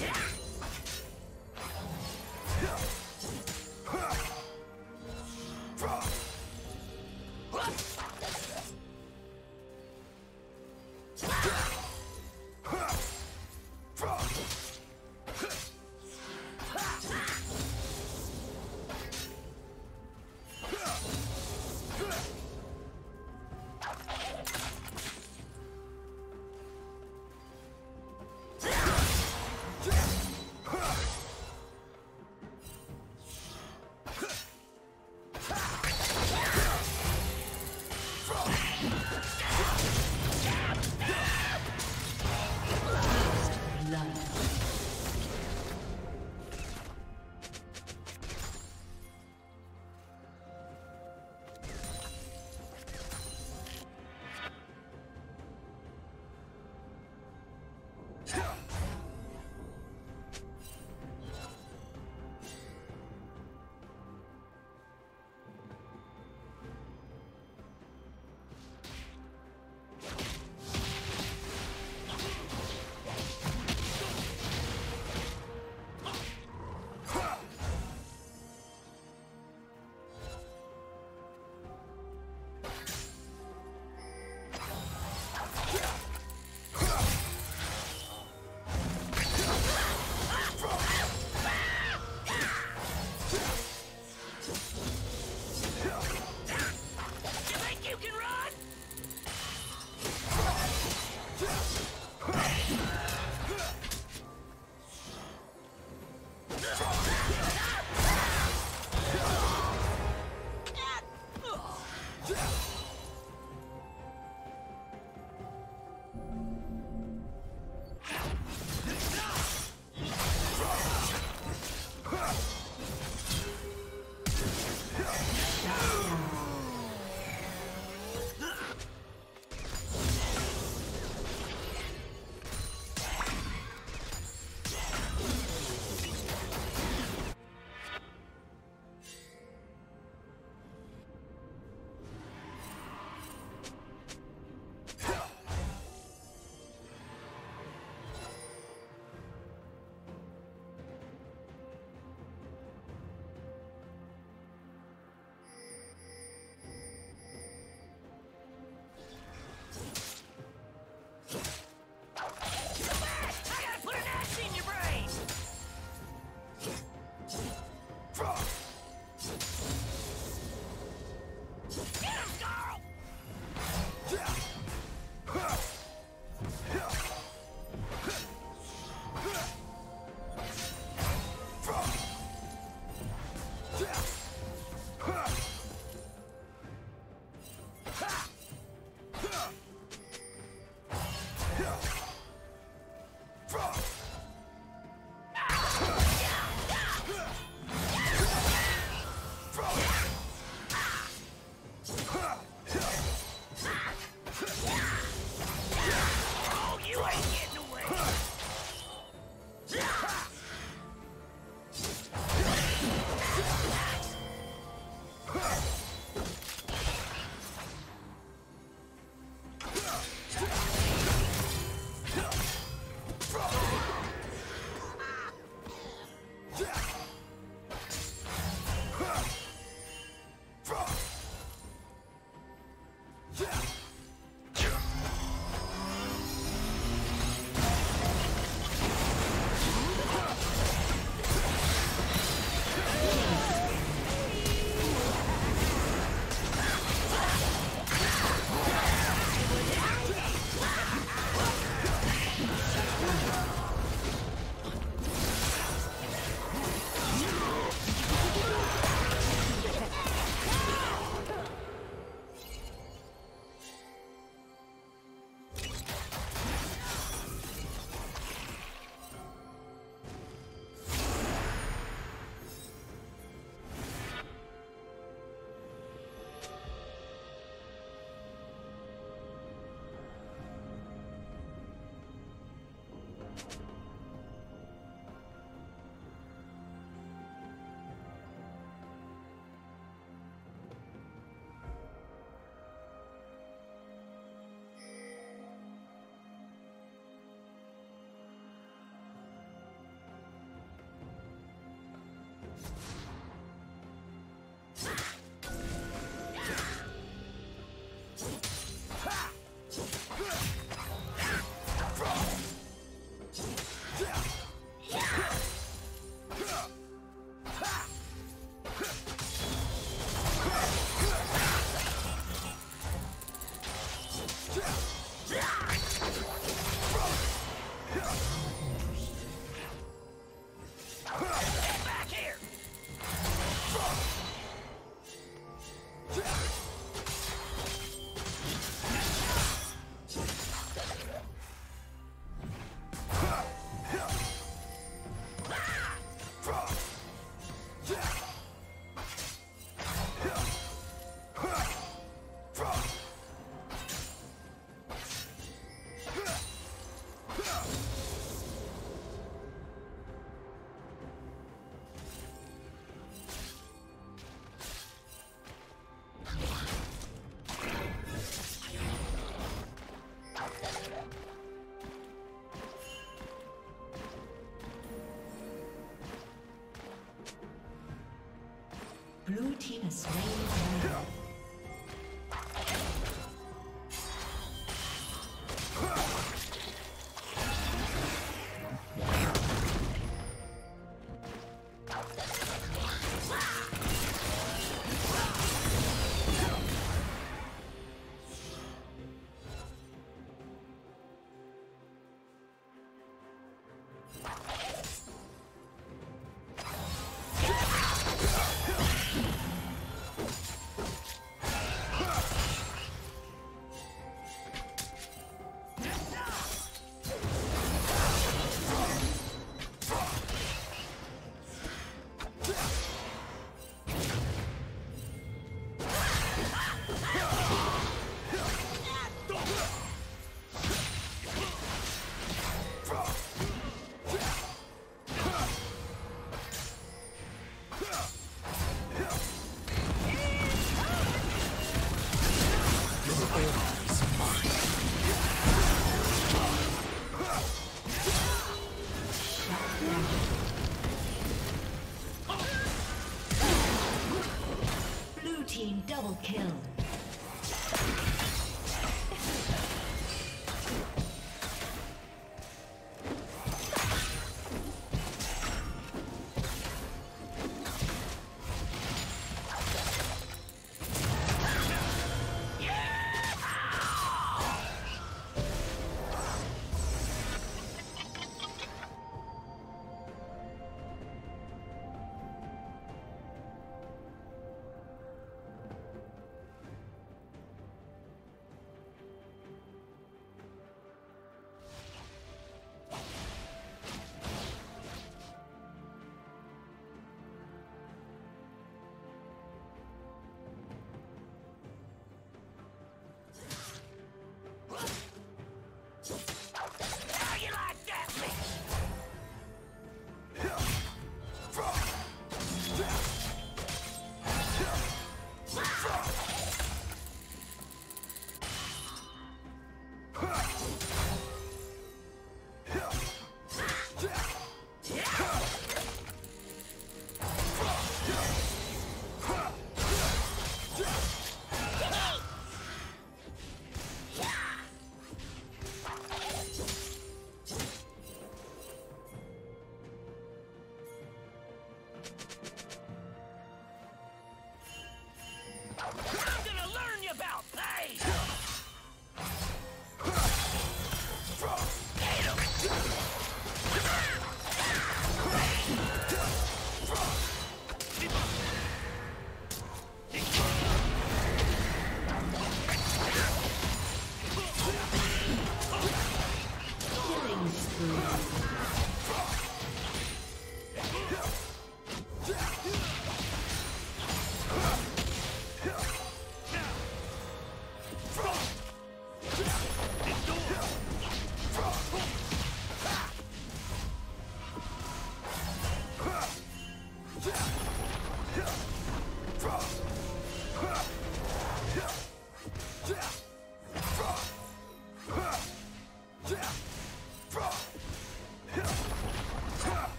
Yeah! Yeah. Blue team has slain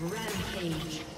Rampage.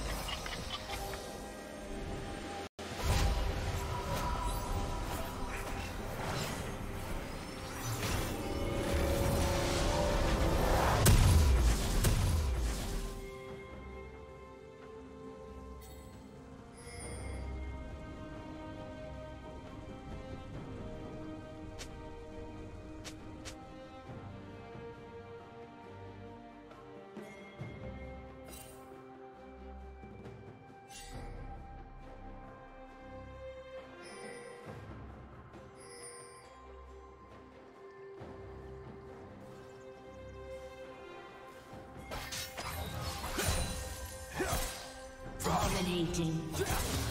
Dominating.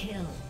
Kill.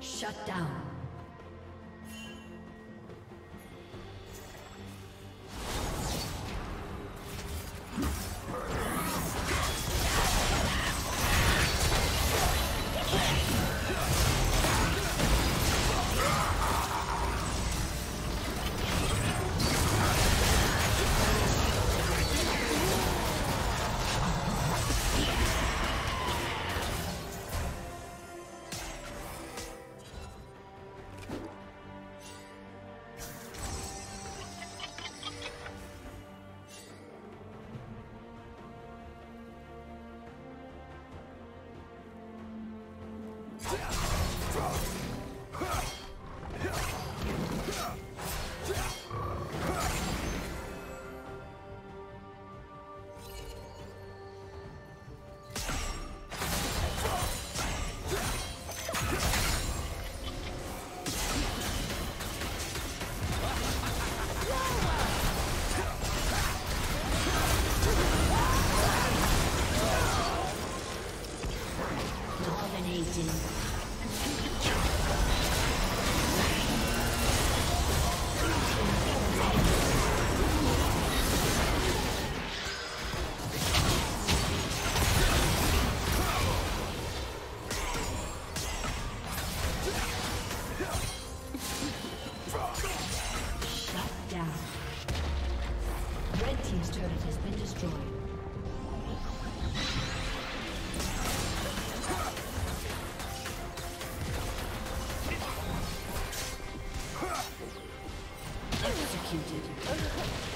Shut down. executed.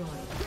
Destroyed.